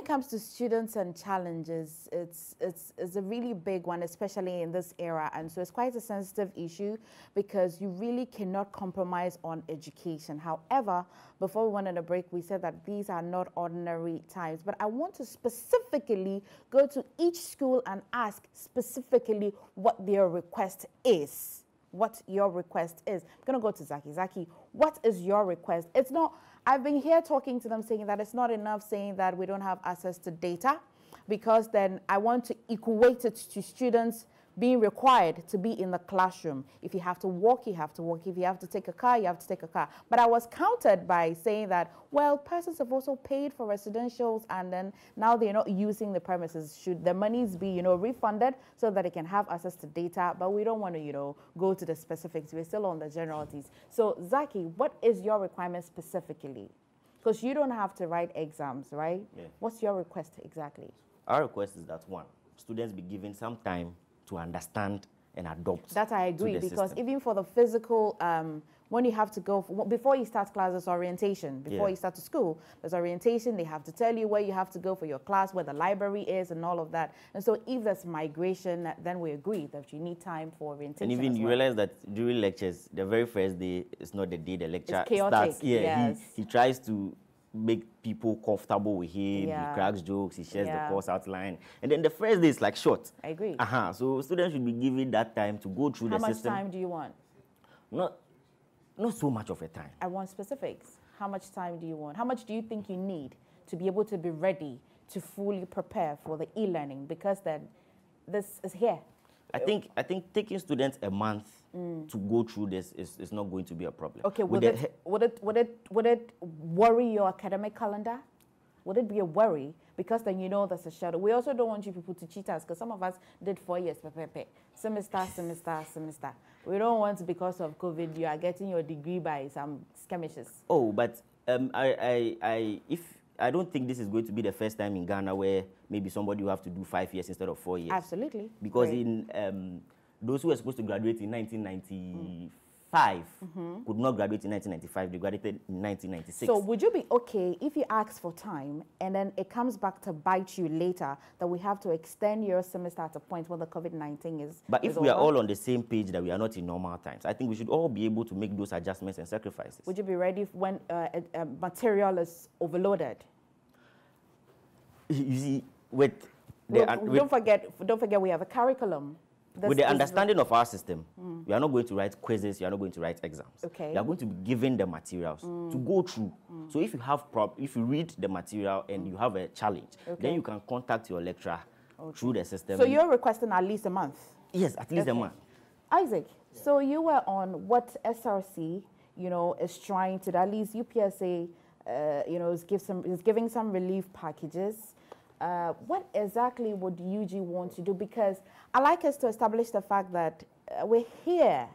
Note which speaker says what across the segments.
Speaker 1: it comes to students and challenges, it's, it's, it's a really big one, especially in this era. And so it's quite a sensitive issue because you really cannot compromise on education. However, before we went on a break, we said that these are not ordinary times. But I want to specifically go to each school and ask specifically what their request is what your request is. I'm going to go to Zaki. Zaki, what is your request? It's not, I've been here talking to them saying that it's not enough saying that we don't have access to data because then I want to equate it to students being required to be in the classroom. If you have to walk, you have to walk. If you have to take a car, you have to take a car. But I was countered by saying that, well, persons have also paid for residentials and then now they're not using the premises. Should the monies be, you know, refunded so that they can have access to data? But we don't want to, you know, go to the specifics. We're still on the generalities. So Zaki, what is your requirement specifically? Because you don't have to write exams, right?
Speaker 2: Yeah.
Speaker 1: What's your request exactly?
Speaker 2: Our request is that one, students be given some time to understand and adopt.
Speaker 1: That I agree because
Speaker 2: system.
Speaker 1: even for the physical, um, when you have to go for, before you start class, there's orientation. Before
Speaker 2: Yeah.
Speaker 1: you start to school, there's orientation. They have to tell you where you have to go for your class, where the library is, and all of that. And so, if there's migration, then we agree that you need time for orientation.
Speaker 2: and even you
Speaker 1: well.
Speaker 2: realize that during lectures, the very first day is not the day the lecture starts. Yeah,
Speaker 1: yes.
Speaker 2: he, he tries to make people comfortable with him.
Speaker 1: Yeah.
Speaker 2: He cracks jokes. He shares
Speaker 1: Yeah.
Speaker 2: the course outline, and then the first day is like short.
Speaker 1: I agree.
Speaker 2: Uh-huh. So students should be given that time to go through
Speaker 1: How
Speaker 2: the system.
Speaker 1: How much time do you want?
Speaker 2: Not, not so much of a time.
Speaker 1: I want specifics. How much time do you want? How much do you think you need to be able to be ready to fully prepare for the e-learning? Because then this is here.
Speaker 2: I think I think taking students a month to go through this is, is not going to be a problem.
Speaker 1: Mm. Okay,
Speaker 2: With
Speaker 1: would
Speaker 2: the
Speaker 1: it, would it would it would it worry your academic calendar? Would it be a worry? Because then you know there's a shadow. We also don't want you people to cheat us because some of us did four years, pe- pe- pe. semester, semester, semester. We don't want because of COVID you are getting your degree by some skirmishes.
Speaker 2: Oh, but um, I, I, I, if I don't think this is going to be the first time in Ghana where maybe somebody will have to do five years instead of four years.
Speaker 1: Absolutely.
Speaker 2: Because
Speaker 1: Great.
Speaker 2: in um, those who were supposed to graduate in 1995 could not graduate in 1995. They graduated in 1996.
Speaker 1: Mm-hmm. So would you be okay if you ask for time and then it comes back to bite you later that we have to extend your semester at a point when the COVID-19 is
Speaker 2: but if
Speaker 1: is
Speaker 2: we are all on the same page that we are not in normal times, I think we should all be able to make those adjustments and sacrifices.
Speaker 1: Would you be ready when uh, uh, uh, material is overloaded?
Speaker 2: you see, with the,
Speaker 1: Don't- don't
Speaker 2: with,
Speaker 1: forget, don't forget, we have a curriculum. This
Speaker 2: with the understanding of our system, mm. we are not going to write quizzes, you are not going to write exams.
Speaker 1: Okay.
Speaker 2: You are going to be given the materials to mm. go through. Mm. So if you have prob- if you read the material and you have a challenge,
Speaker 1: Okay.
Speaker 2: then you can contact your lecturer through the system.
Speaker 1: So you're requesting at least a month.
Speaker 2: yes, at least a month.
Speaker 1: Isaac, so you were on what SRC, you know, is trying to, at least UPSA, uh, you know, is, give some, is giving some relief packages. Uh, what exactly would UG want to do? Because I like us to establish the fact that uh, we're here.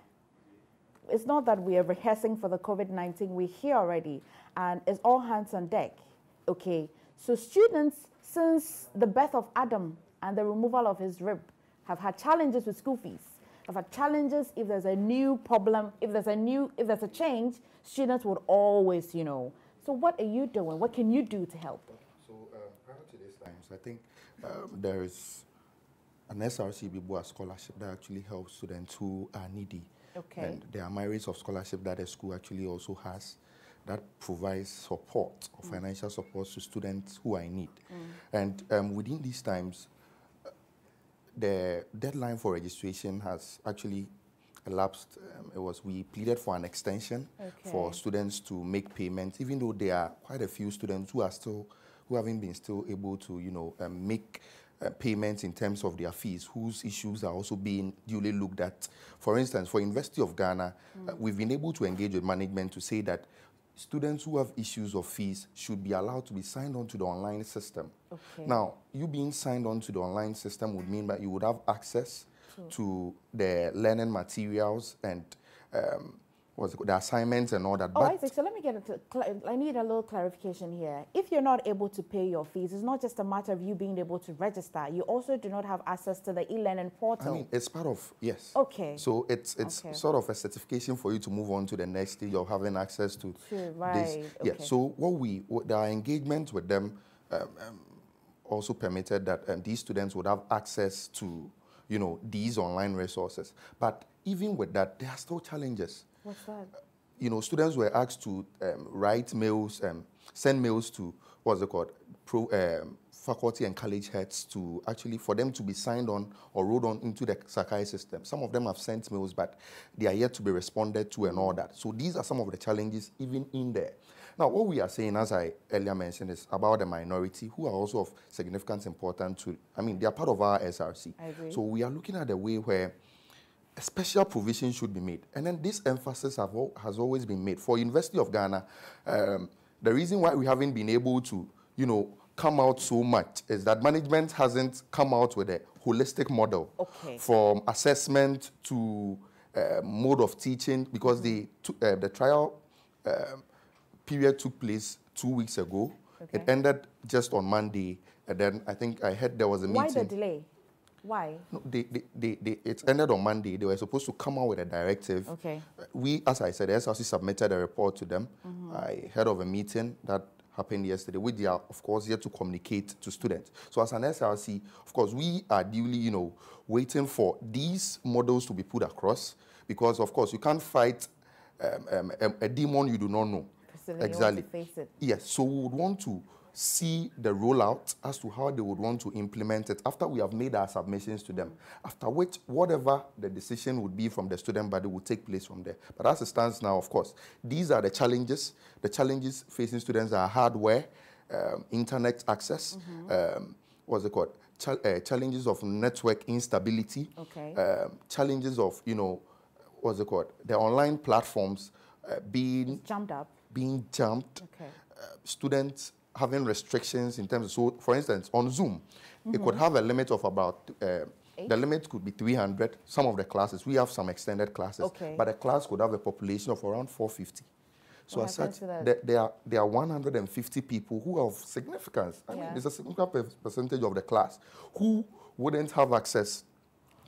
Speaker 1: It's not that we are rehearsing for the COVID-19, we're here already, and it's all hands on deck, okay? So students, since the birth of Adam and the removal of his rib, have had challenges with school fees, have had challenges if there's a new problem, if there's a new, if there's a change, students would always, you know. So what are you doing? What can you do to help?
Speaker 3: So prior to these times, I think um, there is an SRC Bibua scholarship that actually helps students who are needy.
Speaker 1: Okay.
Speaker 3: And there are myriads of scholarship that the school actually also has that provides support or financial support to students who are in need. And um, within these times, uh, the deadline for registration has actually elapsed. Um, it was we pleaded for an extension for students to make payments, even though there are quite a few students who are still who haven't been still able to, you know, um, make uh, payments in terms of their fees, whose issues are also being duly looked at. For instance, for University of Ghana, uh, we've been able to engage with management to say that students who have issues of fees should be allowed to be signed on to the online system.
Speaker 1: Okay.
Speaker 3: Now, you being signed on to the online system would mean that you would have access to the learning materials and um, what's it the assignments and all that.
Speaker 1: Oh,
Speaker 3: but
Speaker 1: Isaac, so let me get. I need a little clarification here. If you're not able to pay your fees, it's not just a matter of you being able to register. You also do not have access to the e-learning portal.
Speaker 3: I mean, it's part of yes.
Speaker 1: Okay.
Speaker 3: So it's it's
Speaker 1: Okay.
Speaker 3: sort of a certification for you to move on to the next stage of having access to this.
Speaker 1: right,
Speaker 3: Yeah.
Speaker 1: okay.
Speaker 3: So what we what our engagement with them um, um, also permitted that um, these students would have access to, you know, these online resources. But even with that, there are still challenges.
Speaker 1: What's that?
Speaker 3: You know, students were asked to um, write mails, um, send mails to what's it called, Pro, um, faculty and college heads to actually for them to be signed on or rolled on into the Sakai system. Some of them have sent mails, but they are yet to be responded to and all that. So these are some of the challenges even in there. Now, what we are saying, as I earlier mentioned, is about the minority who are also of significant importance to, I mean, they are part of our SRC.
Speaker 1: I agree.
Speaker 3: So we are looking at a way where a special provision should be made. And then this emphasis have, al- has always been made. For University of Ghana, um, the reason why we haven't been able to, you know, come out so much is that management hasn't come out with a holistic model
Speaker 1: Okay.
Speaker 3: from assessment to uh, mode of teaching because the, uh, the trial um, period took place two weeks ago. It ended just on Monday. And then I think I heard there was a
Speaker 1: Why
Speaker 3: meeting.
Speaker 1: the delay? Why?
Speaker 3: No, they, they, they, they, it ended on Monday. They were supposed to come out with a directive.
Speaker 1: Okay.
Speaker 3: We, as I said, the SRC submitted a report to them. I heard of a meeting that happened yesterday, which they are, of course, yet to communicate to students. So, as an SRC, of course, we are duly, you know, waiting for these models to be put across because, of course, you can't fight um, um, a, demon you do not know.
Speaker 1: Personally,
Speaker 3: exactly.
Speaker 1: face it.
Speaker 3: Yes, so we would want to see the rollout as to how they would want to implement it after we have made our submissions to them. After which, whatever the decision would be from the student body will take place from there. But as it stands now, of course, these are the challenges. The challenges facing students are hardware, um, internet access, um, what's it called? Chal- uh, challenges of network instability,
Speaker 1: Okay.
Speaker 3: um, challenges of, you know, what's it called? The online platforms uh, being
Speaker 1: Jumped up.
Speaker 3: being jumped,
Speaker 1: Okay.
Speaker 3: uh, students having restrictions in terms of, so for instance, on Zoom, it could have a limit of about, uh, the limit could be 300. Some of the classes, we have some extended classes,
Speaker 1: Okay.
Speaker 3: but a class could have a population of around 450. So
Speaker 1: What
Speaker 3: as such, there, there, are, there are 150 people who are of significance. I mean, it's a significant per- percentage of the class who wouldn't have access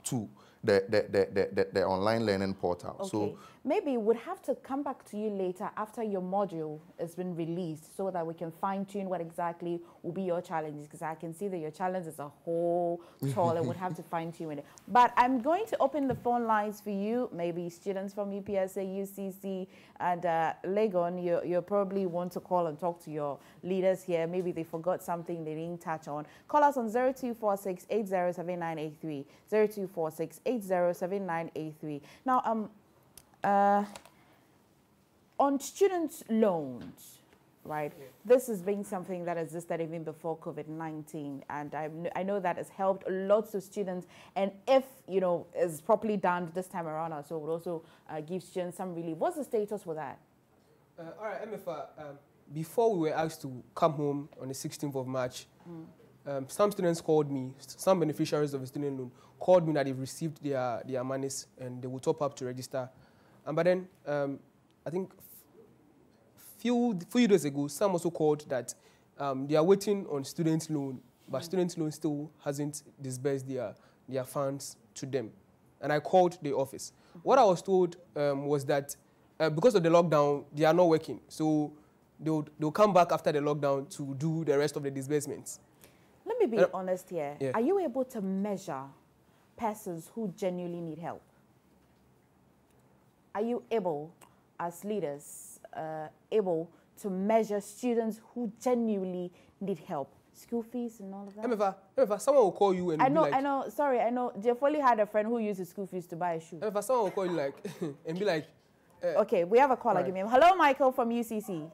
Speaker 3: to the, the, the, the, the, the online learning portal.
Speaker 1: Okay.
Speaker 3: So
Speaker 1: Maybe we'd have to come back to you later after your module has been released so that we can fine tune what exactly will be your challenges because I can see that your challenge is a whole tall and we'd have to fine tune it. But I'm going to open the phone lines for you, maybe students from UPSA, UCC, and uh, Legon. You, you probably want to call and talk to your leaders here. Maybe they forgot something they didn't touch on. Call us on 0246 807983. 0246 807983. Now, um, uh, on student loans, right? This has been something that existed even before COVID-19, and I, I know that has helped lots of students. And if you know is properly done this time around, also would also uh, give students some relief. What's the status with that?
Speaker 4: Uh, all right, Emefa, um, before we were asked to come home on the 16th of March, um, some students called me, some beneficiaries of a student loan called me that they've received their, their monies and they will top up to register. And but then, um, I think few, few days ago, some also called that um, they are waiting on student loan, but student loan still hasn't disbursed their, their funds to them. And I called the office. What I was told um, was that uh, because of the lockdown, they are not working. So they'll, they'll come back after the lockdown to do the rest of the disbursements.
Speaker 1: Let me be
Speaker 4: Uh,
Speaker 1: honest here.
Speaker 4: yeah.
Speaker 1: Are you able to measure persons who genuinely need help? Are you able, as leaders, uh, able to measure students who genuinely need help? School fees and all of that?
Speaker 4: Emefa, Emefa, someone will call you and
Speaker 1: I
Speaker 4: be
Speaker 1: know,
Speaker 4: like,
Speaker 1: I know. Sorry, I know. Jay Foley had a friend who used his school fees to buy a shoe.
Speaker 4: Emefa, someone will call you like and be like, uh,
Speaker 1: Okay, we have a caller.
Speaker 4: Right.
Speaker 1: Give me. a- Hello, Michael from UCC.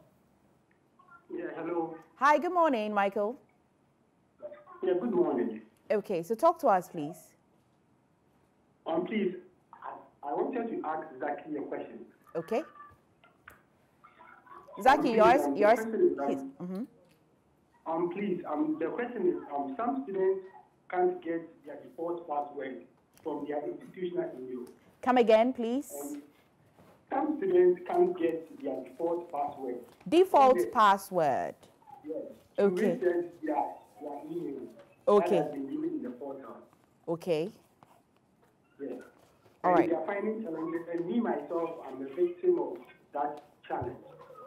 Speaker 5: Yeah, hello.
Speaker 1: Hi, good morning, Michael.
Speaker 5: Yeah, good morning.
Speaker 1: Okay, so talk to us, please.
Speaker 5: Um, please, I, wanted to ask Zaki a question.
Speaker 1: Okay. Zaki,
Speaker 5: Um,
Speaker 1: yours,
Speaker 5: please, um, the
Speaker 1: yours.
Speaker 5: um,
Speaker 1: Please. hmm
Speaker 5: Um, please, um, the question is, um, some students can't get their default password from their institutional email.
Speaker 1: Come again, please.
Speaker 5: And some students can't get their default password.
Speaker 1: Default password.
Speaker 5: Yes.
Speaker 1: Okay.
Speaker 5: Their, their.
Speaker 1: Okay.
Speaker 5: That has been in the portal.
Speaker 1: Okay.
Speaker 5: Yes.
Speaker 1: All
Speaker 5: and
Speaker 1: right.
Speaker 5: They are finding challenges, and me myself, I'm a victim of that challenge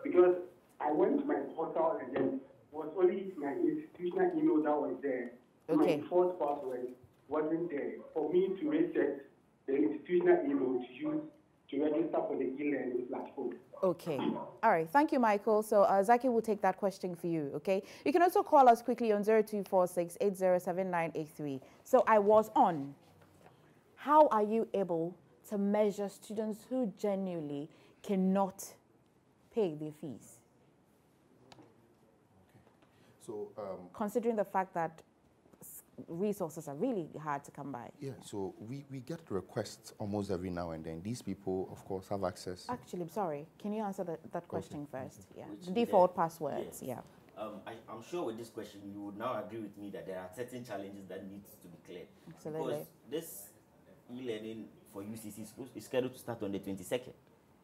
Speaker 5: because I went to my portal and then was only my institutional email that was there.
Speaker 1: Okay.
Speaker 5: My fourth password wasn't there for me to reset the institutional email to use to register for the e-learning platform.
Speaker 1: Okay. All right. Thank you, Michael. So uh, Zaki will take that question for you. Okay. You can also call us quickly on 0246 807983. So I was on. How are you able to measure students who genuinely cannot pay their fees?
Speaker 3: So um,
Speaker 1: Considering the fact that resources are really hard to come by.
Speaker 3: yeah, so we, we get requests almost every now and then. These people, of course, have access.
Speaker 1: Actually, I'm sorry. Can you answer that, that question first? Yeah.
Speaker 2: Which
Speaker 1: The default
Speaker 2: there.
Speaker 1: passwords.
Speaker 2: Yes.
Speaker 1: Yeah.
Speaker 2: Um, I, I'm sure with this question, you would now agree with me that there are certain challenges that need to be cleared.
Speaker 1: Absolutely.
Speaker 2: Because this e-learning for UCC is, supposed, is scheduled to start on the 22nd.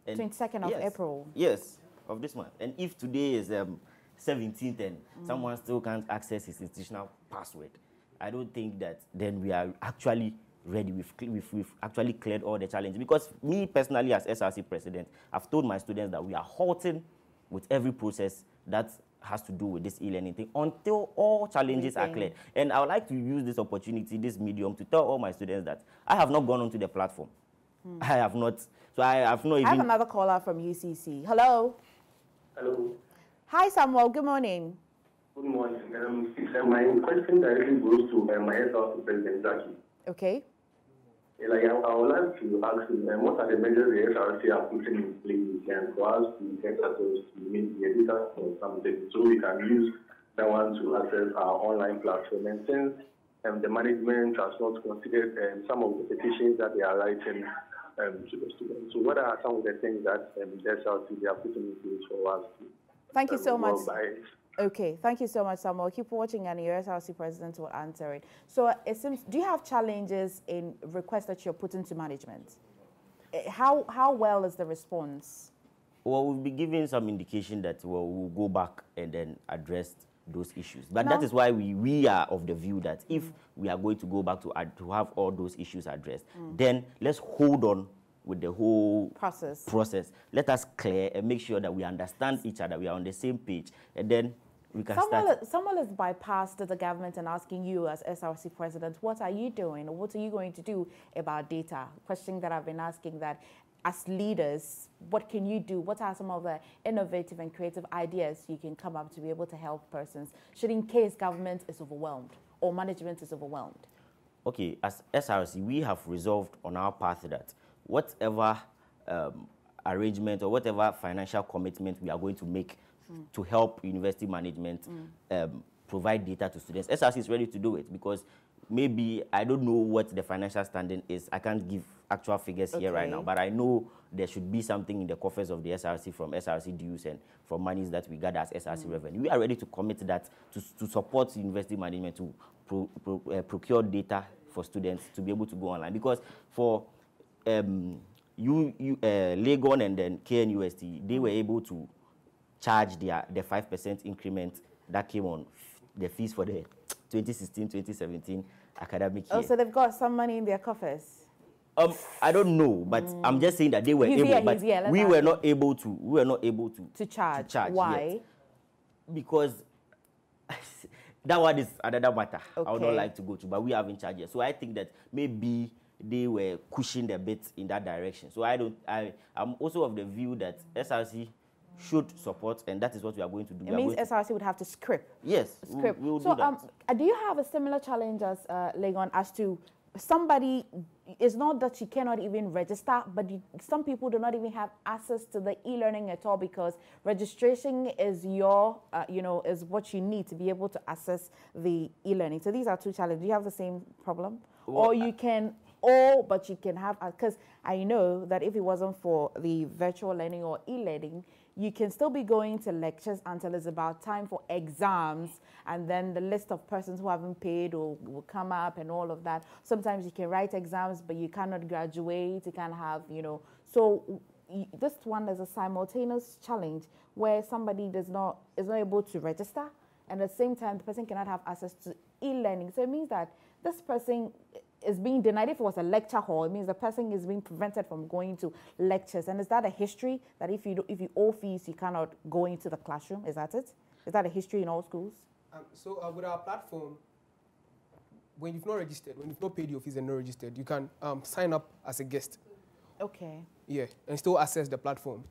Speaker 2: And
Speaker 1: 22nd of
Speaker 2: yes,
Speaker 1: April.
Speaker 2: Yes, of this month. And if today is um, 17th and
Speaker 1: Mm.
Speaker 2: someone still can't access his institutional password, I don't think that then we are actually ready. We've, we've, we've actually cleared all the challenges. Because me personally, as SRC president, I've told my students that we are halting with every process that has to do with this e-learning thing until all challenges are
Speaker 1: Everything.
Speaker 2: cleared. And I would like to use this opportunity, this medium, to tell all my students that I have not gone onto the platform. I have not. So I have not even...
Speaker 1: I have another caller from UCC. Hello.
Speaker 5: Hello.
Speaker 1: Hi, Samuel. Good morning.
Speaker 5: Good morning. Um, my question directly goes to uh, my SRC President Zaki.
Speaker 1: Okay.
Speaker 5: Like, I, I would like to ask you, what are the measures the SRC are putting in place um, for us to get ourselves to meet the data or something so we can use that one to access our online platform? And since um, the management has not considered um, some of the petitions that they are writing um, to the students, so what are some of the things that um, the SRC they are putting in place for us to
Speaker 1: Thank you so much.
Speaker 5: by?
Speaker 1: Okay, thank you so much, Samuel. Keep watching, and your SRC president will answer it. So, it seems, do you have challenges in requests that you're putting to management? Uh, How how well is the response?
Speaker 2: Well, we'll be giving some indication that well, we'll go back and then address those issues. But that
Speaker 1: No.
Speaker 2: is why we, we are of the view that if we are going to go back to, to have all those issues addressed, then let's hold on with the whole
Speaker 1: Process.
Speaker 2: process. Let us clear and make sure that we understand each other, we are on the same page, and then we can
Speaker 1: Someone,
Speaker 2: start.
Speaker 1: someone has bypassed the government and asking you as SRC president, what are you doing? What are you going to do about data? Question that I've been asking that as leaders, what can you do? What are some of the innovative and creative ideas you can come up to be able to help persons should in case government is overwhelmed or management is overwhelmed?
Speaker 2: okay, as SRC, we have resolved on our path that whatever um, arrangement or whatever financial commitment we are going to make to help university management um, provide data to students, SRC is ready to do it because maybe I don't know what the financial standing is. I can't give actual figures here right now, but I know there should be something in the coffers of the SRC from SRC dues and from monies that we gather as SRC revenue. We are ready to commit that to, to support university management to pro, pro, uh, procure data for students to be able to go online. Because for um, you, you, uh, Legon and then KNUST, they were able to charge their the five percent increment that came on the fees for the 2016-2017 academic year.
Speaker 1: Oh, so they've got some money in their coffers.
Speaker 2: Um, I don't know, but I'm just saying that they were
Speaker 1: He's
Speaker 2: able,
Speaker 1: here,
Speaker 2: but
Speaker 1: here,
Speaker 2: we were not able to. We were not able to
Speaker 1: To charge.
Speaker 2: charge
Speaker 1: Why?
Speaker 2: yet. because that one is another matter. I would not like to go to, but we haven't charged yet. So I think that maybe they were pushing the bit in that direction. So I don't. I am also of the view that SRC should support, and that is what we are going to do.
Speaker 1: It means
Speaker 2: going to-
Speaker 1: SRC would have to script.
Speaker 2: yes,
Speaker 1: script.
Speaker 2: we will
Speaker 1: so,
Speaker 2: do that.
Speaker 1: um, uh, do you have a similar challenge as uh, Legon as to somebody? It's not that you cannot even register, but you, some people do not even have access to the e-learning at all because registration is your, uh, you know, is what you need to be able to access the e-learning. So these are two challenges. Do you have the same problem, or
Speaker 2: Well,
Speaker 1: you can? Or, but you can have, uh, because I know that if it wasn't for the virtual learning or e-learning, you can still be going to lectures until it's about time for exams and then the list of persons who haven't paid will, will come up and all of that. Sometimes you can write exams but you cannot graduate you can't have you know. So this one is a simultaneous challenge where somebody does not is not able to register and at the same time the person cannot have access to e-learning. So it means that this person is being denied if it was a lecture hall it means the person is being prevented from going to lectures and is that a history that if you do, if you owe fees you cannot go into the classroom is that it Is that a history in all schools?
Speaker 4: Um, so uh, with our platform, when you've not registered, when you've not paid your fees and not registered, you can um, sign up as a guest.
Speaker 1: Okay.
Speaker 4: Yeah, and still access the platform.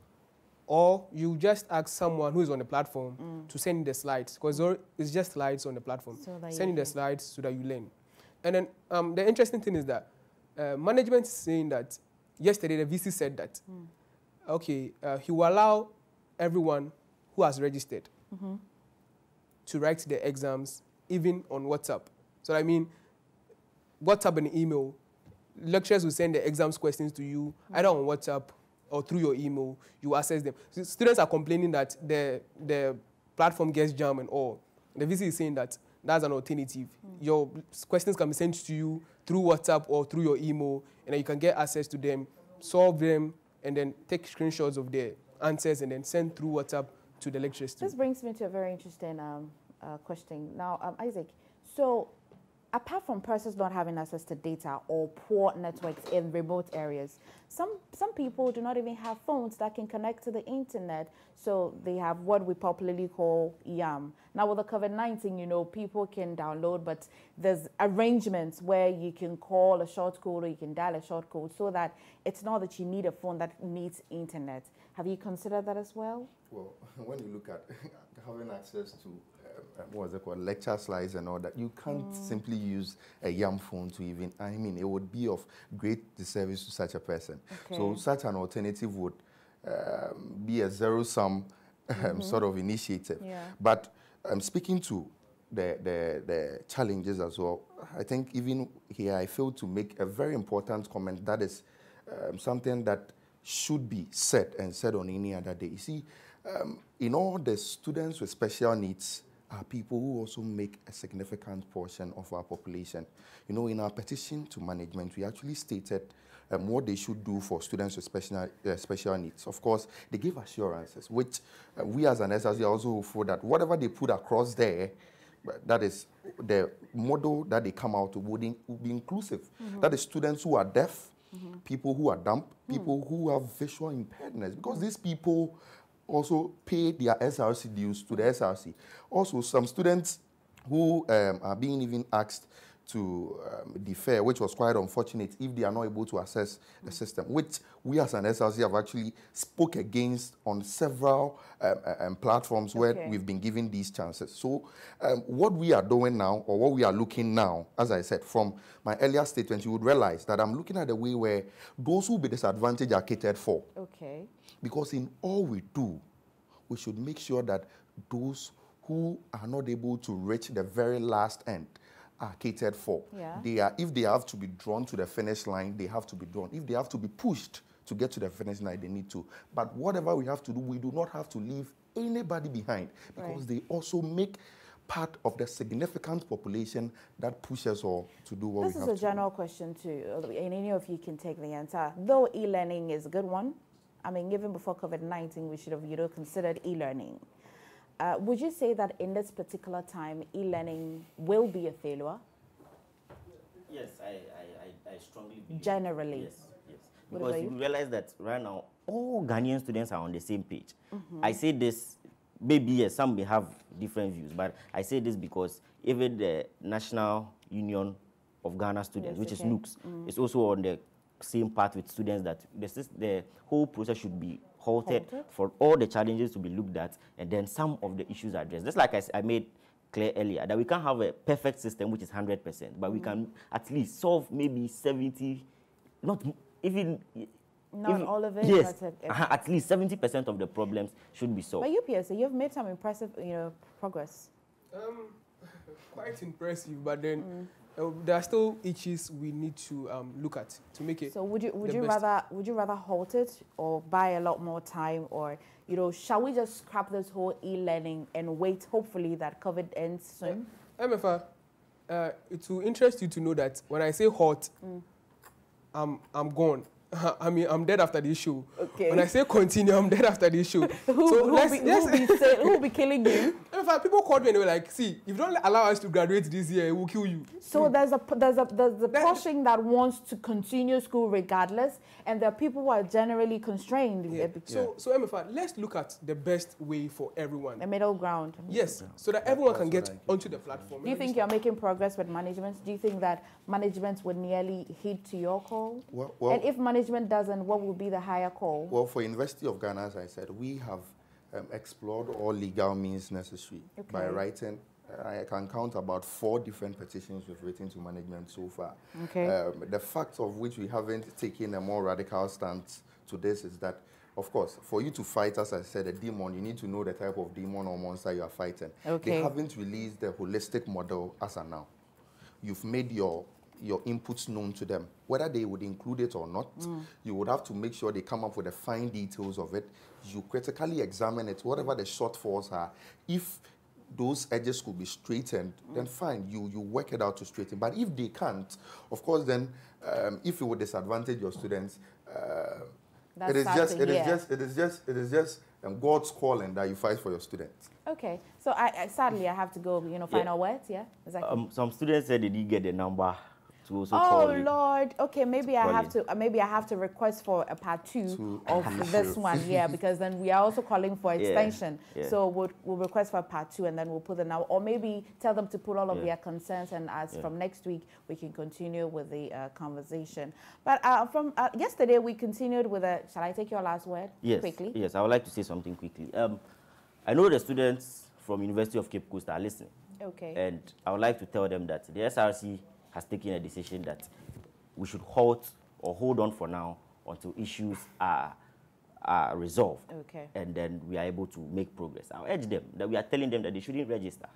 Speaker 4: Or you just ask someone who is on the platform
Speaker 1: Mm.
Speaker 4: to send the slides, because it's just slides on the platform.
Speaker 1: So
Speaker 4: send the slides so that you learn. And then um, the interesting thing is that uh, management is saying that yesterday the VC said that
Speaker 1: Mm.
Speaker 4: okay, uh, he will allow everyone who has registered
Speaker 1: Mm-hmm.
Speaker 4: to write the exams even on WhatsApp. So I mean, WhatsApp and email, lecturers will send the exams questions to you either on WhatsApp or through your email. You access them. So students are complaining that the the platform gets jammed and all. The VC is saying that that's an alternative. Your questions can be sent to you through WhatsApp or through your email, and you can get access to them, solve them, and then take screenshots of the answers and then send through WhatsApp to the lecturers.
Speaker 1: This brings me to a very interesting um, uh, question. Now, um, Isaac, so apart from persons not having access to data or poor networks in remote areas, some, some people do not even have phones that can connect to the internet. So they have what we popularly call YAM. Now, with the COVID 19, you know, people can download, but there's arrangements where you can call a short code or you can dial a short code so that it's not that you need a phone that needs internet. Have you considered that as well?
Speaker 3: Well, when you look at having access to uh, what was it called lecture slides and all that, you can't simply use a YAM phone to even. I mean, it would be of great disservice to such a person.
Speaker 1: Okay.
Speaker 3: So such an alternative would um, be a zero-sum um, sort of initiative.
Speaker 1: Yeah.
Speaker 3: But um, speaking to the, the, the challenges as well, I think even here I failed to make a very important comment that is um, something that should be said and said on any other day. You see, um, in all the students with special needs are people who also make a significant portion of our population. You know, in our petition to management, we actually stated um, what they should do for students with special, uh, special needs. Of course, they give assurances, which uh, we as an SRC are also hopeful that whatever they put across there, that is the model that they come out would, in, would be inclusive. That is students who are deaf, people who are dumb, people who have visual impairments, because these people also pay their SRC dues to the SRC. Also, some students who um, are being even asked to um, defer, which was quite unfortunate if they are not able to assess the system, which we as an SRC have actually spoke against on several um, uh, um, platforms where
Speaker 1: Okay.
Speaker 3: we've been given these chances. So um, what we are doing now, or what we are looking now, as I said, from my earlier statement, you would realize that I'm looking at the way where those who be disadvantaged are catered for.
Speaker 1: Okay.
Speaker 3: Because in all we do, we should make sure that those who are not able to reach the very last end are catered for.
Speaker 1: Yeah.
Speaker 3: They are, if they have to be drawn to the finish line, they have to be drawn. If they have to be pushed to get to the finish line, they need to. But whatever we have to do, we do not have to leave anybody behind because
Speaker 1: Right.
Speaker 3: they also make part of the significant population that pushes all to do what
Speaker 1: This
Speaker 3: we
Speaker 1: is
Speaker 3: have
Speaker 1: a
Speaker 3: to do.
Speaker 1: general question too, and any of you can take the answer. Though e-learning is a good one, I mean, even before COVID-19, we should have, you know, considered e-learning. Uh, would you say that in this particular time, e-learning will be a failure?
Speaker 2: Yes, I, I, I, strongly believe.
Speaker 1: Generally.
Speaker 2: Yes, yes.
Speaker 1: What
Speaker 2: Because you
Speaker 1: you?
Speaker 2: realize that right now, all Ghanaian students are on the same page.
Speaker 1: Mm-hmm.
Speaker 2: I say this, maybe yes, some may have different views, but I say this because even the National Union of Ghana Students,
Speaker 1: Yes,
Speaker 2: which is
Speaker 1: okay.
Speaker 2: NUGS, is also on the same path with students that the, sys- the whole process should be halted,
Speaker 1: Halted?
Speaker 2: for all the challenges to be looked at and then some of the issues addressed. Just like I made clear earlier, that we can't have a perfect system which is 100%, but we can at least solve maybe 70, not even.
Speaker 1: Not
Speaker 2: even-
Speaker 1: all of it,
Speaker 2: Yes,
Speaker 1: but a- a-
Speaker 2: uh-huh, at least 70% of the problems should be solved.
Speaker 1: But you, PSA, you've made some impressive, you know, progress.
Speaker 4: Um, quite impressive, but then uh, there are still issues we need to um, look at to make it.
Speaker 1: So would you would you
Speaker 4: best.
Speaker 1: rather would you rather halt it or buy a lot more time or you know shall we just scrap this whole e-learning and wait hopefully that COVID ends soon?
Speaker 4: Emefa, uh, it will interest you to know that when I say hot, I'm, I'm gone. I mean, I'm dead after this show.
Speaker 1: Okay.
Speaker 4: When I say continue, I'm dead after this show.
Speaker 1: who,
Speaker 4: so
Speaker 1: who,
Speaker 4: let's,
Speaker 1: be,
Speaker 4: let's,
Speaker 1: who, be say, who be killing you?
Speaker 4: in fact, people called me and they were like, see, if you don't allow us to graduate this year, we'll kill you.
Speaker 1: So there's a there's a there's the
Speaker 4: That-
Speaker 1: portion that wants to continue school regardless, and there are people who are generally constrained.
Speaker 4: Yeah.
Speaker 1: uh, be-
Speaker 4: So, so Emefa, let's look at the best way for everyone.
Speaker 1: The middle ground.
Speaker 4: Yes, so that everyone can get onto the platform.
Speaker 1: Do you think you're making progress with management? Do you think that management would nearly heed to your call?
Speaker 3: Well, well,
Speaker 1: and if management doesn't, what would be the higher call?
Speaker 3: well, for University of Ghana, as I said, we have um, explored all legal means necessary by writing. I can count about four different petitions we've written to management so far.
Speaker 1: Okay.
Speaker 3: Um, the fact of which we haven't taken a more radical stance to this is that, of course, for you to fight, as I said, a demon, you need to know the type of demon or monster you are fighting.
Speaker 1: Okay.
Speaker 3: They haven't released the holistic model as of now. You've made your your inputs known to them. Whether they would include it or not, you would have to make sure they come up with the fine details of it. You critically examine it, whatever the shortfalls are. If those edges could be straightened, then fine, you, you work it out to straighten. But if they can't, of course, then um, if you would disadvantage your students, uh, it is just it is just it is just it is just um, God's calling that you fight for your students.
Speaker 1: Okay. So I, I sadly I have to go. You know, final words. Yeah. Exactly.
Speaker 2: Um, some students said they didn't get the number to also
Speaker 1: Oh. Lord. Okay, maybe I have to. Uh, maybe I have to request for a part two
Speaker 3: Two
Speaker 1: of this one. Yeah, because then we are also calling for
Speaker 2: Yeah,
Speaker 1: extension.
Speaker 2: yeah.
Speaker 1: So we'll, we'll request for a part two, and then we'll put it now, or maybe tell them to put all of
Speaker 2: Yeah.
Speaker 1: their concerns, and as
Speaker 2: Yeah.
Speaker 1: from next week we can continue with the uh, conversation. But uh, from uh, yesterday we continued with a. Shall I take your last word
Speaker 2: Yes,
Speaker 1: quickly?
Speaker 2: yes. I would like to say something quickly. Um, I know the students from University of Cape Coast are listening,
Speaker 1: Okay.
Speaker 2: and I would like to tell them that the SRC has taken a decision that we should halt or hold on for now until issues are are resolved,
Speaker 1: Okay.
Speaker 2: and then we are able to make progress. I urge them that we are telling them that they shouldn't register.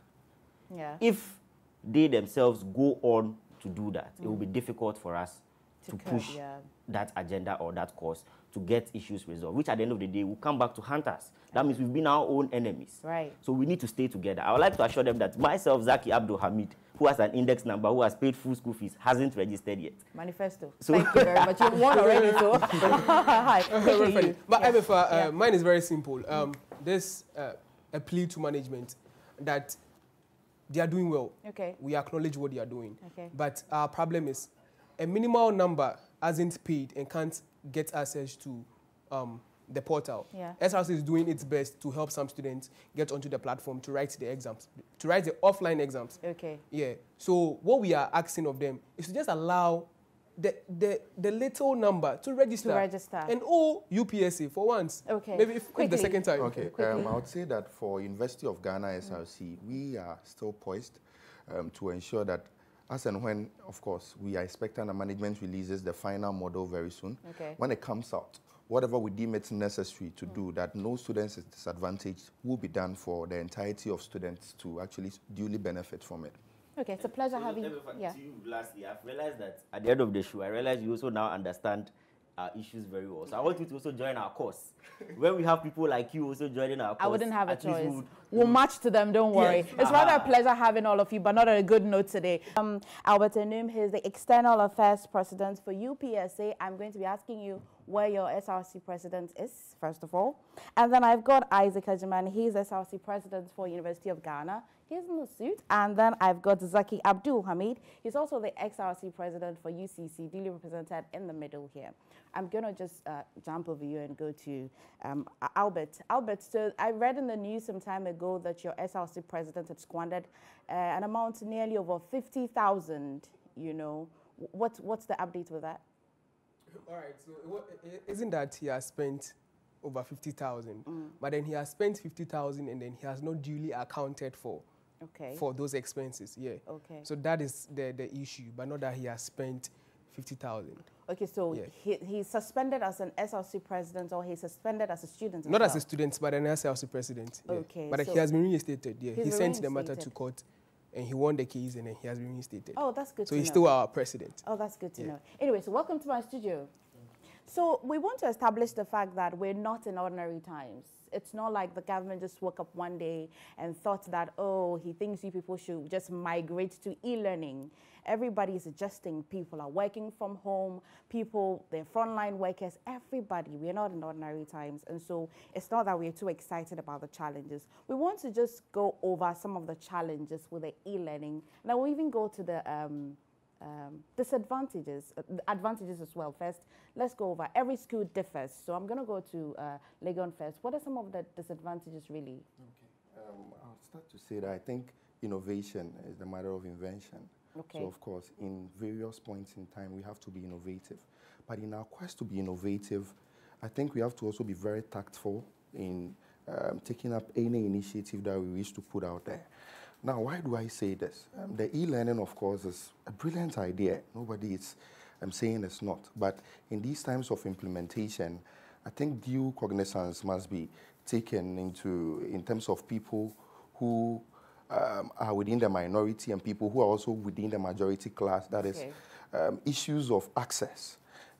Speaker 1: yeah.
Speaker 2: If they themselves go on to do that, it will be mm-hmm. difficult for us
Speaker 1: To
Speaker 2: to, push
Speaker 1: yeah.
Speaker 2: that agenda or that cause to get issues resolved, which at the end of the day will come back to hunt us. That means we've been our own enemies.
Speaker 1: Right.
Speaker 2: So we need to stay together. I would like to assure them that myself, Zaki Abdul Hamid, who has an index number, who has paid full school fees, hasn't registered yet.
Speaker 1: Manifesto.
Speaker 2: So-
Speaker 1: Thank you very much. You've won already, so. Hi.
Speaker 4: Very
Speaker 1: quickly,
Speaker 4: funny.
Speaker 1: you.
Speaker 4: But
Speaker 1: Yeah.
Speaker 4: Emefa, uh,
Speaker 1: Yeah.
Speaker 4: mine is very simple. Um, There's uh, a plea to management that they are doing well.
Speaker 1: Okay.
Speaker 4: We acknowledge what they are doing.
Speaker 1: Okay.
Speaker 4: But our problem is a minimal number hasn't paid and can't get access to um, the portal.
Speaker 1: Yeah.
Speaker 4: SRC is doing its best to help some students get onto the platform to write the exams, to write the offline exams.
Speaker 1: Okay.
Speaker 4: Yeah. So what we are asking of them is to just allow the, the, the little number to register.
Speaker 1: register.
Speaker 4: And all UPSA for once.
Speaker 1: Okay.
Speaker 4: Maybe if, if
Speaker 1: Quickly.
Speaker 4: the second time.
Speaker 3: Okay,
Speaker 1: Quickly.
Speaker 3: um, I would say that for University of Ghana SRC, we are still poised um, to ensure that as and when, of course, we are expecting the management releases the final model very soon.
Speaker 1: Okay.
Speaker 3: When it comes out, whatever we deem it necessary to do, that no students is disadvantaged, will be done for the entirety of students to actually duly benefit from it.
Speaker 1: Okay. It's a pleasure having you. Yeah.
Speaker 2: To you, lastly, I've realized that at the end of the show, I realize you also now understand our issues very well. So I want you to also join our course. when we have people like you also joining our course,
Speaker 1: I wouldn't have a
Speaker 2: at least we
Speaker 1: choice.
Speaker 2: would-
Speaker 1: We'll match to them, don't worry.
Speaker 2: Yes.
Speaker 1: It's rather a
Speaker 2: Ah.
Speaker 1: pleasure having all of you, but not on a good note today. Um, Albert Anum, he's the External Affairs President for UPSA. I'm going to be asking you where your SRC President is, first of all. And then I've got Isaac Agyemang, he's SRC President for University of Ghana. He's in the suit. And then I've got Zaki Abdul Hamid. He's also the SRC President for UCC, duly represented in the middle here. I'm going to just uh, jump over you and go to um, Albert. Albert, so I read in the news some time ago that your SRC president had squandered uh, an amount nearly over 50,000, you know. What, what's the update with that?
Speaker 4: All right. So i- isn't that he has spent over 50,000,
Speaker 1: Mm.
Speaker 4: but then he has spent 50,000 and then he has not duly accounted for
Speaker 1: Okay.
Speaker 4: for those expenses. Yeah.
Speaker 1: Okay.
Speaker 4: So that is the, the issue, but not that he has spent 50,000.
Speaker 1: Okay, so
Speaker 4: Yeah.
Speaker 1: he, he's suspended as an SRC president or he's suspended as a student?
Speaker 4: Not as a student, but an SRC president. yeah.
Speaker 1: Okay,
Speaker 4: But
Speaker 1: so-
Speaker 4: he has been reinstated. Yeah. He sent the matter to court and he won the case and then he has been reinstated.
Speaker 1: Oh, that's good
Speaker 4: so he's
Speaker 1: know.
Speaker 4: still our president.
Speaker 1: Oh, that's good to
Speaker 4: Yeah.
Speaker 1: know. Anyway, so welcome to my studio. So we want to establish the fact that we're not in ordinary times. it's not like the government just woke up one day and thought that, oh, he thinks you people should just migrate to e-learning. Everybody is adjusting. People are working from home. People, they're frontline workers. Everybody. We're not in ordinary times. And so it's not that we're too excited about the challenges. We want to just go over some of the challenges with the e-learning. Now we'll even go to the um, um, disadvantages, uh, advantages as well. First, let's go over. Every school differs. So I'm going to go to uh, Legon first. What are some of the disadvantages really?
Speaker 3: Okay. Um, I'll start to say that I think innovation is the matter of invention.
Speaker 1: Okay.
Speaker 3: So of course, in various points in time, we have to be innovative. But in our quest to be innovative, I think we have to also be very tactful in um, taking up any initiative that we wish to put out there. Now, why do I say this? Um, the e-learning, of course, is a brilliant idea. Nobody is I'm saying it's not. But in these times of implementation, I think due cognizance must be taken into in terms of people who um, are within the minority and people who are also within the majority class. That is,
Speaker 1: Okay.
Speaker 3: um, issues of access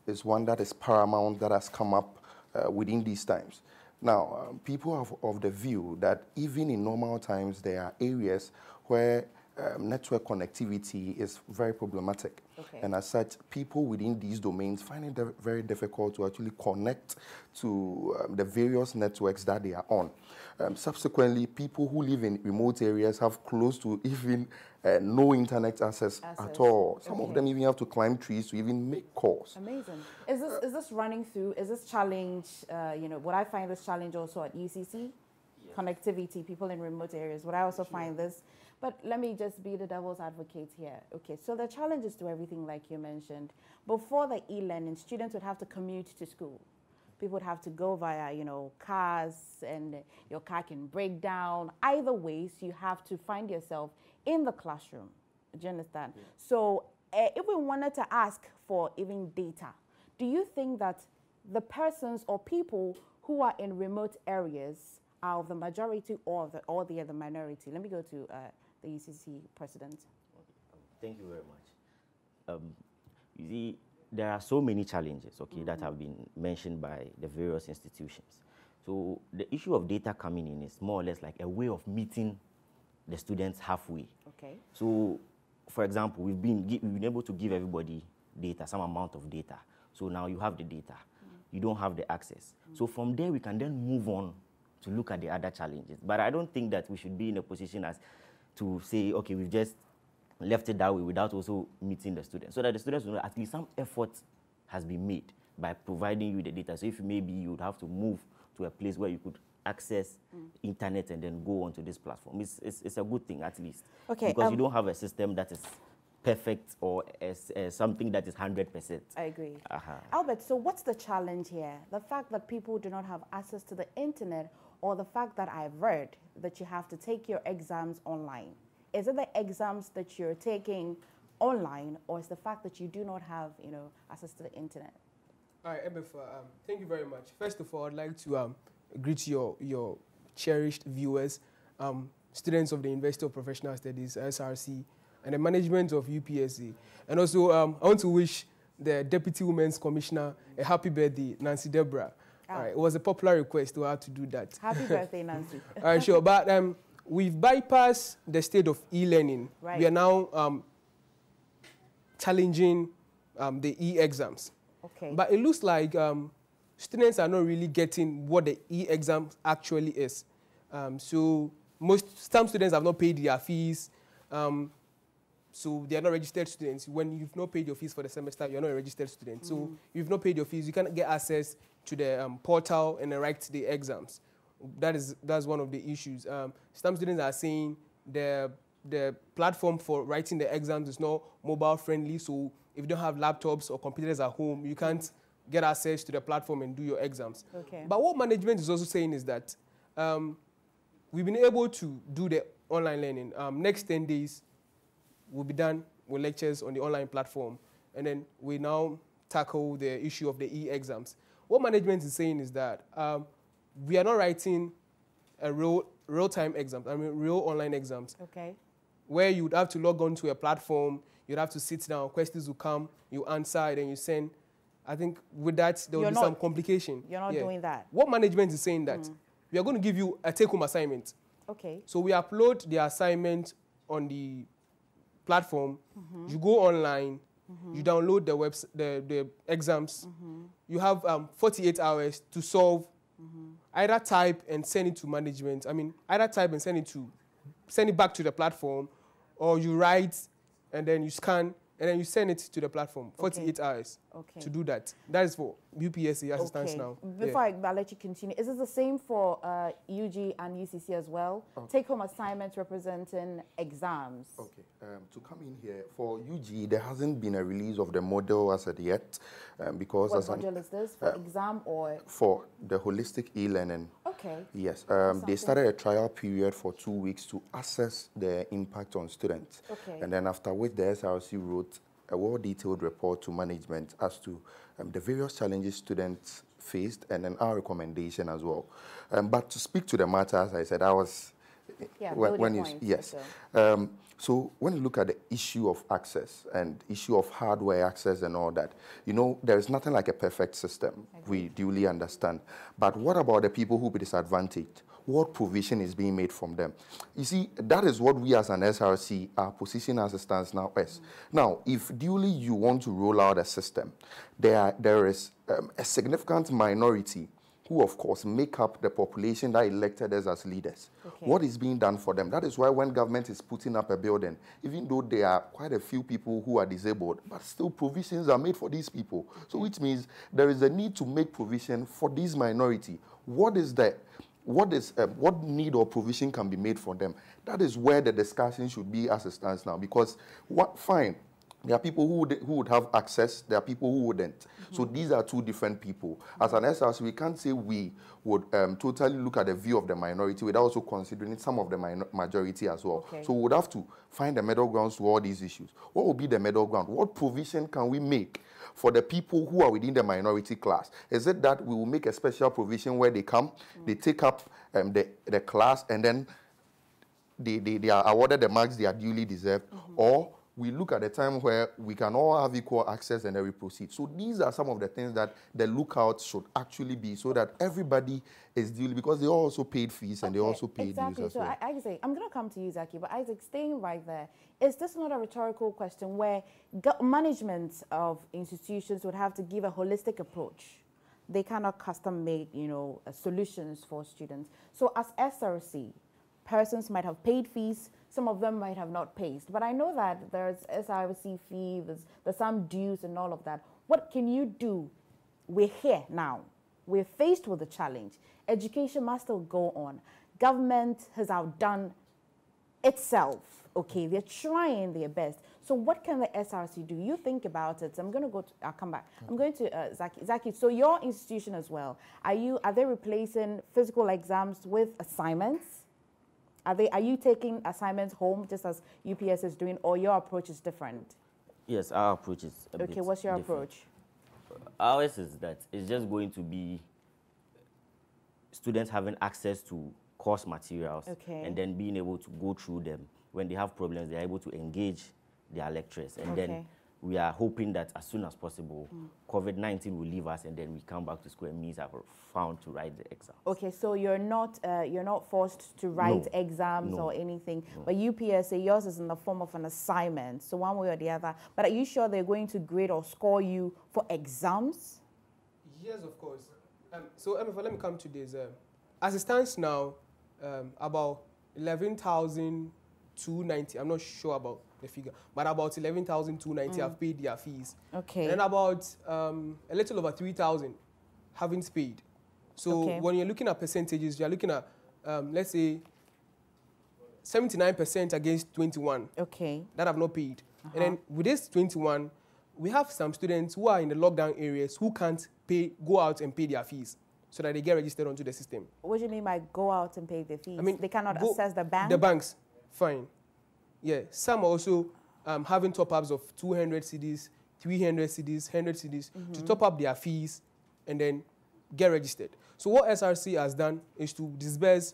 Speaker 3: is one that is paramount that has come up uh, within these times. Now, um, people are of, of the view that even in normal times, there are areas where um, network connectivity is very problematic.
Speaker 1: Okay.
Speaker 3: And as such, people within these domains find it very difficult to actually connect to um, the various networks that they are on. Um, subsequently, people who live in remote areas have close to even uh, no internet access,
Speaker 1: Access.
Speaker 3: at all. Some
Speaker 1: Okay.
Speaker 3: of them even have to climb trees to even make calls.
Speaker 1: Amazing. Is this is this running through? Is this challenge? Uh, you know, would I find this challenge also at UCC? Connectivity, people in remote areas. Would I also find this? But let me just be the devil's advocate here. Okay, so the challenges to everything, like you mentioned, before the e-learning, students would have to commute to school. People would have to go via, you know, cars, and your car can break down. Either ways, you have to find yourself in the classroom. Do you understand? So, uh, if we wanted to ask for even data, do you think that the persons or people who are in remote areas are of the majority or the, or the minority? Let me go to uh, the UCC president.
Speaker 2: Thank you very much. Um, you see, there are so many challenges, okay, that mm-hmm. have been mentioned by the various institutions. So the issue of data coming in is more or less like a way of meeting the students halfway.
Speaker 1: Okay.
Speaker 2: So, for example, we've been, we've been able to give everybody data, some amount of data. So now you have the data, mm. you don't have the access. So mm. from there, we can then move on to look at the other challenges. But I don't think that we should be in a position as to say, okay, we've just left it that way without also meeting the students, so that the students will know at least some effort has been made by providing you the data. So if maybe you would have to move to a place where you could access internet and then go onto this platform, it's, it's, it's a good thing at least.
Speaker 1: Okay,
Speaker 2: Because
Speaker 1: um,
Speaker 2: you don't have a system that is perfect or as, as something that is 100%.
Speaker 1: I agree.
Speaker 2: Uh-huh.
Speaker 1: Albert, so what's the challenge here? The fact that people do not have access to the internet or the fact that I've read that you have to take your exams online? Is it the exams that you're taking online or is the fact that you do not have, you know, access to the internet?
Speaker 4: All right, Emefa, um, thank you very much. First of all, I'd like to um, greet your, your cherished viewers, um, students of the University of Professional Studies, SRC, and the management of UPSA. And also, um, I want to wish the Deputy Women's Commissioner a happy birthday, Nancy Deborah. All
Speaker 1: Ah.
Speaker 4: right, it was a popular request to her to do that.
Speaker 1: Happy birthday, Nancy.
Speaker 4: All right, sure. But um, we've bypassed the state of e-learning.
Speaker 1: Right.
Speaker 4: We are now um, challenging um, the e-exams.
Speaker 1: Okay.
Speaker 4: But it looks like um, students are not really getting what the e-exam actually is. Um, so most some students have not paid their fees. So they are not registered students. When you've not paid your fees for the semester, you're not a registered student. So you've not paid your fees, you cannot get access to the um, portal and write the exams. That is that's one of the issues. Um, some students are saying the the platform for writing the exams is not mobile friendly. So if you don't have laptops or computers at home, you can't get access to the platform and do your exams.
Speaker 1: Okay.
Speaker 4: But what management is also saying is that um, we've been able to do the online learning. Um, next 10 days, we'll be done with lectures on the online platform. And then we now tackle the issue of the e-exams. What management is saying is that um, we are not writing a real, real-time exams, I mean real online exams,
Speaker 1: okay.
Speaker 4: where you'd have to log on to a platform, you'd have to sit down, questions will come, you answer, and then you send. I think with that, there will
Speaker 1: You're
Speaker 4: be
Speaker 1: not-
Speaker 4: some complication.
Speaker 1: you're not doing that.
Speaker 4: What management is saying that we are going to give you a take-home assignment.
Speaker 1: Okay.
Speaker 4: So we upload the assignment on the platform. You go online. You download the webs the, the exams. You have um, 48 hours to solve. Either type and send it to management. I mean, either type and send it to send it back to the platform, or you write and then you scan and then you send it to the platform. 48 hours
Speaker 1: Okay.
Speaker 4: to do that. That is for UPSC assistance
Speaker 1: okay.
Speaker 4: now. Yeah.
Speaker 1: Before I, I let you continue, is this the same for uh, UG and UCC as well? Take home assignments representing exams.
Speaker 3: Okay, um, to come in here, for UG, there hasn't been a release of the model as of yet, um, because
Speaker 1: What
Speaker 3: as an,
Speaker 1: is this? For exam or?
Speaker 3: for the holistic e-learning,
Speaker 1: Okay.
Speaker 3: yes, um, they started a trial period for two weeks to assess the impact on students.
Speaker 1: Okay.
Speaker 3: And then after which the SRC wrote a well-detailed report to management as to um, the various challenges students faced and then our recommendation as well. Um, but to speak to the matter, as I said, I was
Speaker 1: Yeah,
Speaker 3: when, you yes.
Speaker 1: okay.
Speaker 3: Um, so when you look at the issue of access and issue of hardware access and all that, you know there is nothing like a perfect system. We duly understand. But what about the people who be disadvantaged? What provision is being made from them? You see, that is what we as an SRC are positioning as it stands now as. Now, if duly you want to roll out a system, there there is um, a significant minority who, of course, make up the population that elected us as leaders.
Speaker 1: Okay.
Speaker 3: What is being done for them? That is why when government is putting up a building, even though there are quite a few people who are disabled, but still provisions are made for these people. So which means there is a need to make provision for this minority. What is the what is um, what need or provision can be made for them? That is where the discussion should be as it stands now. Because what fine, there are people who would, who would have access, there are people who wouldn't. So these are two different people. As an SRC, we can't say we would um, totally look at the view of the minority without also considering some of the minor- majority as well.
Speaker 1: Okay.
Speaker 3: So we would have to find the middle grounds to all these issues. What would be the middle ground? What provision can we make for the people who are within the minority class? Is it that we will make a special provision where they come, they take up um, the, the class, and then they, they, they are awarded the marks they are duly deserved, or we look at the time where we can all have equal access and then we proceed. So these are some of the things that the lookout should actually be so that everybody is duly, because they also paid fees and they also paid
Speaker 1: exactly. so
Speaker 3: well.
Speaker 1: I, Isaac, I'm going to come to you, Zaki, but Isaac, staying right there, is this not a rhetorical question where management of institutions would have to give a holistic approach? They cannot custom make, you know, uh, solutions for students. So as SRC, persons might have paid fees, some of them might have not paid. But I know that there's SRC fee, there's, there's some dues and all of that. What can you do? We're here now. We're faced with a challenge. Education must still go on. Government has outdone itself. Okay, they're trying their best. So what can the SRC do? You think about it. I'm going to go. To, I'll come back. I'm going to uh, Zaki. Zaki. So your institution as well. Are you? Are they replacing physical exams with assignments? Are they? Are you taking assignments home just as UPSA is doing, or your approach is different?
Speaker 2: Yes, our approach is a
Speaker 1: Okay, what's your
Speaker 2: different.
Speaker 1: approach?
Speaker 2: Ours is that it's just going to be students having access to course materials
Speaker 1: Okay.
Speaker 2: and then being able to go through them. When they have problems, they're able to engage their lecturers. And
Speaker 1: Okay.
Speaker 2: then we are hoping that as soon as possible, COVID 19 will leave us and then we come back to school and means are found to write the exam.
Speaker 1: Okay, so you're not uh, you're not forced to write
Speaker 2: No.
Speaker 1: exams
Speaker 2: No.
Speaker 1: or anything, but UPSA yours is in the form of an assignment, so one way or the other. But are you sure they're going to grade or score you for exams?
Speaker 4: Yes, of course. Um, so, Emefa, let me come to this. Um, as it stands now, um, about 11,290, I'm not sure about the figure, but about 11,290 have paid their fees.
Speaker 1: Okay.
Speaker 4: And then about um, a little over 3,000 haven't paid. So,
Speaker 1: Okay.
Speaker 4: when you're looking at percentages, you're looking at, um, let's say, 79% against 21
Speaker 1: Okay.
Speaker 4: that have not paid. And then with this 21, we have some students who are in the lockdown areas who can't pay, go out and pay their fees so that they get registered onto the system.
Speaker 1: What do you mean by go out and pay the fees?
Speaker 4: I mean,
Speaker 1: they cannot access the bank.
Speaker 4: The banks, fine. Yeah, some are also um, having top ups of 200 cedis, 300 cedis, 100 cedis to
Speaker 1: Mm-hmm.
Speaker 4: top up their fees and then get registered. So what SRC has done is to disburse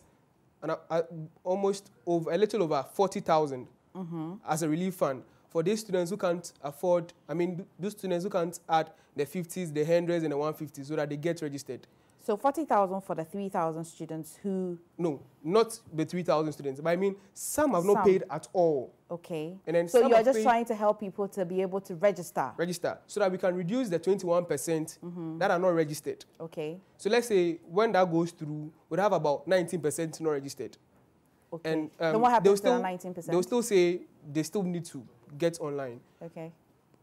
Speaker 4: an, uh, almost over a little over 40,000
Speaker 1: Mm-hmm.
Speaker 4: as a relief fund for these students who can't afford. I mean, th- those students who can't add the 50s, the 100s, and the 150s so that they get registered.
Speaker 1: So 40,000 for the 3,000 students who,
Speaker 4: No, not the 3,000 students, but I mean, some have not paid at all.
Speaker 1: okay.
Speaker 4: And then
Speaker 1: so
Speaker 4: some
Speaker 1: you're just
Speaker 4: paid-
Speaker 1: trying to help people to be able to register.
Speaker 4: register so that we can reduce the 21%
Speaker 1: Mm-hmm.
Speaker 4: that are not registered.
Speaker 1: Okay.
Speaker 4: So let's say when that goes through, we'd have about 19% not registered.
Speaker 1: Okay.
Speaker 4: And
Speaker 1: then
Speaker 4: um,
Speaker 1: what
Speaker 4: they'll
Speaker 1: happens to the
Speaker 4: still,
Speaker 1: 19%?
Speaker 4: They'll still say they still need to get online.
Speaker 1: okay.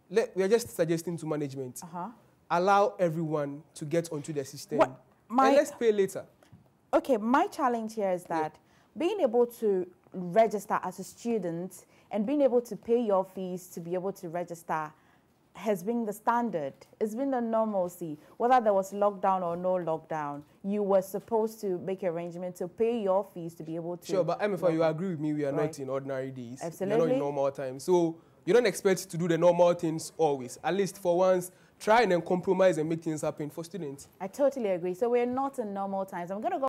Speaker 4: Let, we are just suggesting to management,
Speaker 1: Uh-huh.
Speaker 4: allow everyone to get onto the system.
Speaker 1: What- my-
Speaker 4: and let's pay later.
Speaker 1: Okay, my challenge here is that being able to register as a student and being able to pay your fees to be able to register has been the standard. It's been the normalcy. Whether there was lockdown or no lockdown, you were supposed to make arrangement to pay your fees to be able to.
Speaker 4: Sure, but Emefa, you agree with me, we are
Speaker 1: Right.
Speaker 4: not in ordinary days. We are not in normal times. So you don't expect to do the normal things always. At least for once, try and compromise and make things happen for students.
Speaker 1: I totally agree. So we're not in normal times. I'm going to go.